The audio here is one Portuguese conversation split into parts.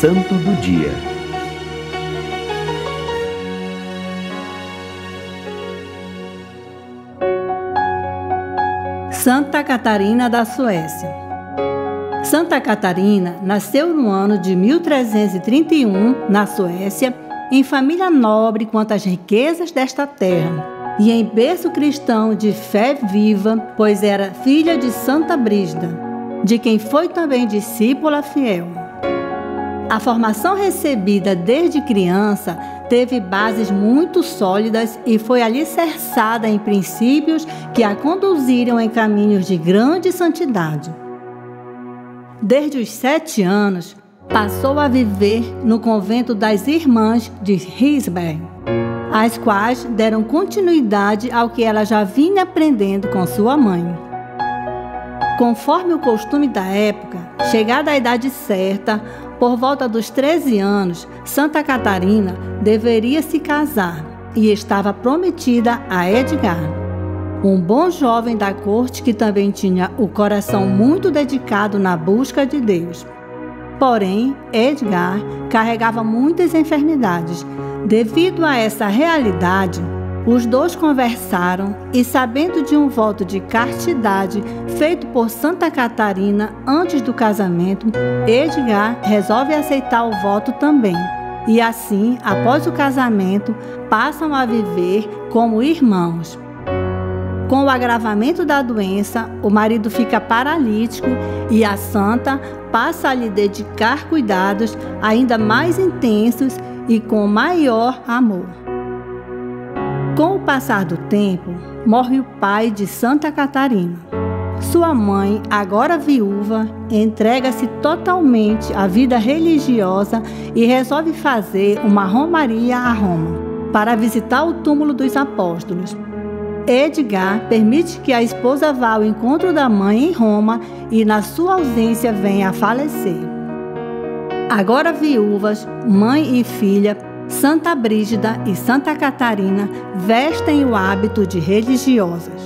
Santo do Dia. Santa Catarina da Suécia. Santa Catarina nasceu no ano de 1331 na Suécia, em família nobre quanto às riquezas desta terra e em berço cristão de fé viva, pois era filha de Santa Brígida, de quem foi também discípula fiel. A formação recebida desde criança teve bases muito sólidas e foi alicerçada em princípios que a conduziram em caminhos de grande santidade. Desde os sete anos, passou a viver no convento das Irmãs de Risberg as quais deram continuidade ao que ela já vinha aprendendo com sua mãe. Conforme o costume da época, chegada a idade certa, por volta dos 13 anos, Santa Catarina deveria se casar e estava prometida a Edgar, um bom jovem da corte que também tinha o coração muito dedicado na busca de Deus. Porém, Edgar carregava muitas enfermidades Devido a essa realidade, os dois conversaram e, sabendo de um voto de castidade feito por Santa Catarina antes do casamento, Edgar resolve aceitar o voto também. E assim, após o casamento, passam a viver como irmãos. Com o agravamento da doença, o marido fica paralítico e a santa passa a lhe dedicar cuidados ainda mais intensos e com maior amor. Com o passar do tempo, morre o pai de Santa Catarina. Sua mãe, agora viúva, entrega-se totalmente à vida religiosa e resolve fazer uma romaria a Roma para visitar o túmulo dos apóstolos. Edgar permite que a esposa vá ao encontro da mãe em Roma e, na sua ausência, venha a falecer. Agora viúvas, mãe e filha, Santa Brígida e Santa Catarina vestem o hábito de religiosas.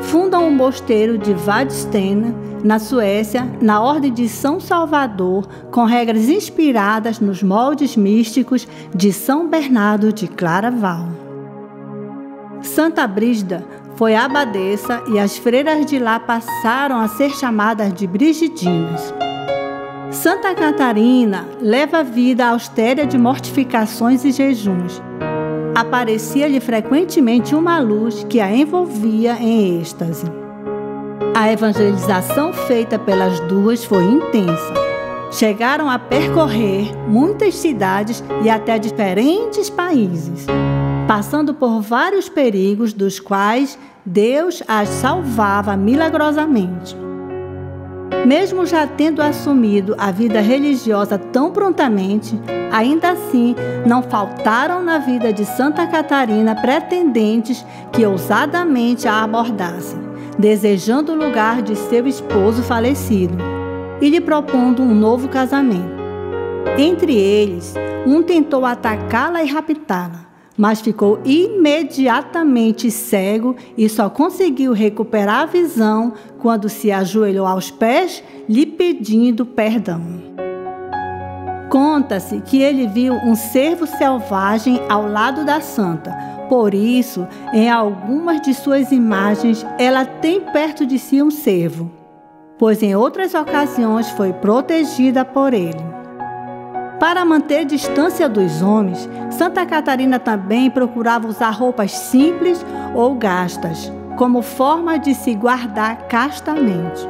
Fundam o mosteiro de Vadstena, na Suécia, na Ordem de São Salvador, com regras inspiradas nos moldes místicos de São Bernardo de Claraval. Santa Brígida foi abadesa e as freiras de lá passaram a ser chamadas de Brigidinas. Santa Catarina leva vida austera de mortificações e jejuns. Aparecia-lhe frequentemente uma luz que a envolvia em êxtase. A evangelização feita pelas duas foi intensa. Chegaram a percorrer muitas cidades e até diferentes países, passando por vários perigos dos quais Deus as salvava milagrosamente. Mesmo já tendo assumido a vida religiosa tão prontamente, ainda assim não faltaram na vida de Santa Catarina pretendentes que ousadamente a abordassem, desejando o lugar de seu esposo falecido e lhe propondo um novo casamento. Entre eles, um tentou atacá-la e raptá-la mas ficou imediatamente cego e só conseguiu recuperar a visão quando se ajoelhou aos pés, lhe pedindo perdão. Conta-se que ele viu um cervo selvagem ao lado da santa. Por isso, em algumas de suas imagens, ela tem perto de si um cervo, pois em outras ocasiões foi protegida por ele. Para manter distância dos homens, Santa Catarina também procurava usar roupas simples ou gastas, como forma de se guardar castamente.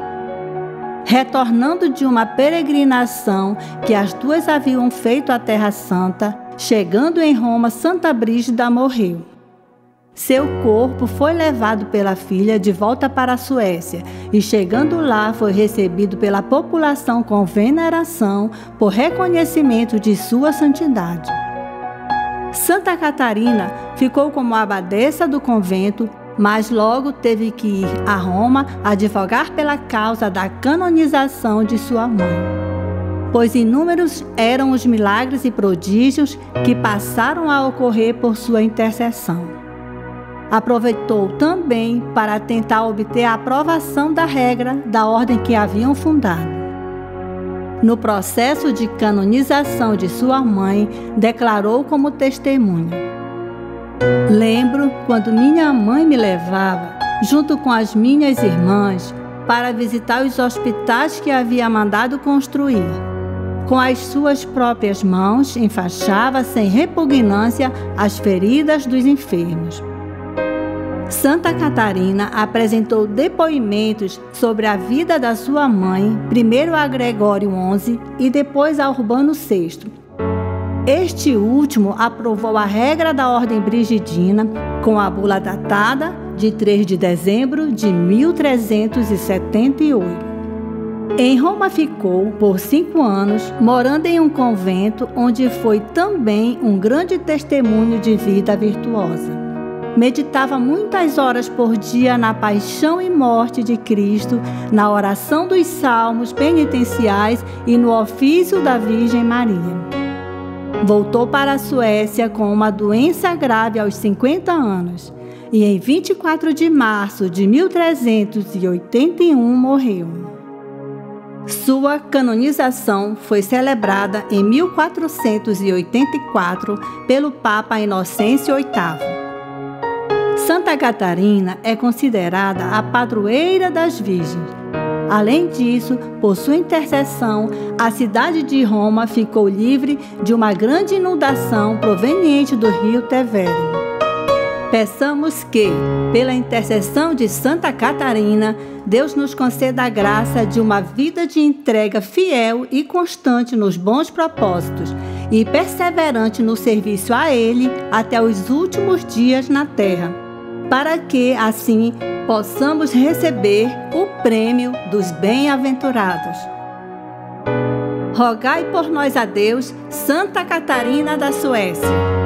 Retornando de uma peregrinação que as duas haviam feito à Terra Santa, chegando em Roma, Santa Brígida morreu. Seu corpo foi levado pela filha de volta para a Suécia e, chegando lá, foi recebido pela população com veneração por reconhecimento de sua santidade. Santa Catarina ficou como abadesa do convento, mas logo teve que ir a Roma advogar pela causa da canonização de sua mãe. Pois inúmeros eram os milagres e prodígios que passaram a ocorrer por sua intercessão aproveitou também para tentar obter a aprovação da regra da ordem que haviam fundado. no processo de canonização de sua mãe, declarou como testemunha: Lembro quando minha mãe me levava, junto com as minhas irmãs, para visitar os hospitais que havia mandado construir. Com as suas próprias mãos, enfaixava sem repugnância as feridas dos enfermos. Santa Catarina apresentou depoimentos sobre a vida da sua mãe, primeiro a Gregório XI e depois a Urbano VI. Este último aprovou a regra da Ordem Brigidina com a bula datada de 3 de dezembro de 1378. Em Roma ficou por cinco anos, morando em um convento onde foi também um grande testemunho de vida virtuosa. Meditava muitas horas por dia na paixão e morte de Cristo, na oração dos salmos penitenciais e no ofício da Virgem Maria. Voltou para a Suécia com uma doença grave aos 50 anos e em 24 de março de 1381 morreu. Sua canonização foi celebrada em 1484 pelo Papa Inocêncio VIII. Santa Catarina é considerada a padroeira das virgens. Além disso, por sua intercessão, a cidade de Roma ficou livre de uma grande inundação proveniente do rio Tevere. Peçamos que, pela intercessão de Santa Catarina, Deus nos conceda a graça de uma vida de entrega fiel e constante nos bons propósitos e perseverante no serviço a Ele até os últimos dias na terra para que assim possamos receber o prêmio dos bem-aventurados. Rogai por nós a Deus, Santa Catarina da Suécia.